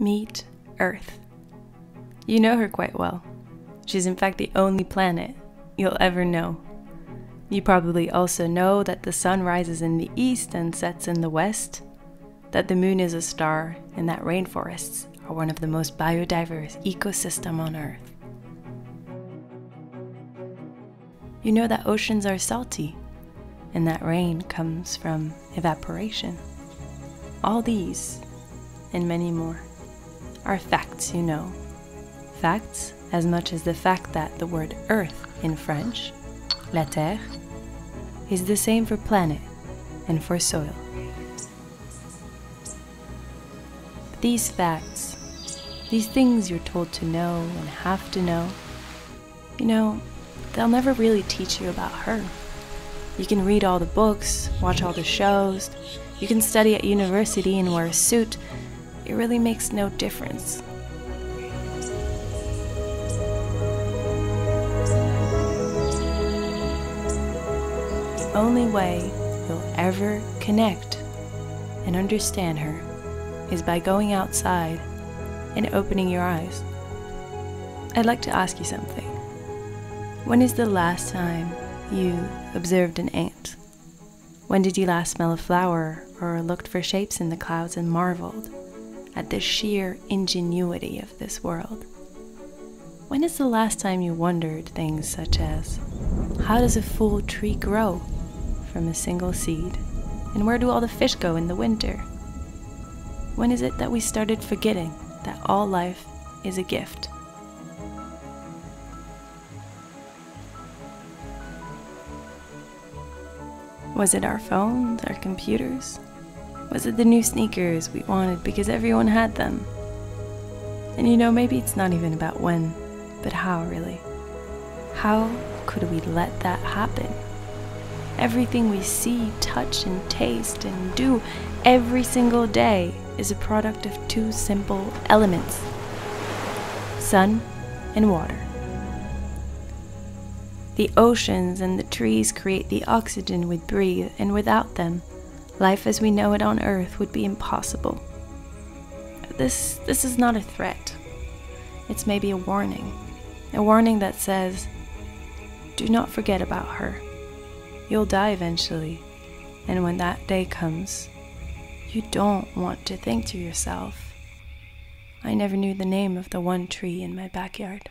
Meet Earth. You know her quite well. She's in fact the only planet you'll ever know. You probably also know that the sun rises in the east and sets in the west, that the moon is a star, and that rainforests are one of the most biodiverse ecosystem on Earth. You know that oceans are salty, and that rain comes from evaporation. All these, and many more, are facts you know. Facts as much as the fact that the word earth in French, la terre, is the same for planet and for soil. These facts, these things you're told to know and have to know, you know, they'll never really teach you about her. You can read all the books, watch all the shows, you can study at university and wear a suit. It really makes no difference. The only way you'll ever connect and understand her is by going outside and opening your eyes. I'd like to ask you something. When is the last time you observed an ant? When did you last smell a flower or looked for shapes in the clouds and marveled at the sheer ingenuity of this world? When is the last time you wondered things such as how does a full tree grow from a single seed? And where do all the fish go in the winter? When is it that we started forgetting that all life is a gift? Was it our phones, our computers? Was it the new sneakers we wanted because everyone had them? And you know, maybe it's not even about when, but how really. How could we let that happen? Everything we see, touch, and taste and do every single day is a product of two simple elements sun and water. The oceans and the trees create the oxygen we breathe, and without them, life as we know it on Earth would be impossible. This, this is not a threat. It's maybe a warning. A warning that says, do not forget about her. You'll die eventually, and when that day comes, you don't want to think to yourself, I never knew the name of the one tree in my backyard.